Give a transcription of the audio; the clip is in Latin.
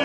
Oh,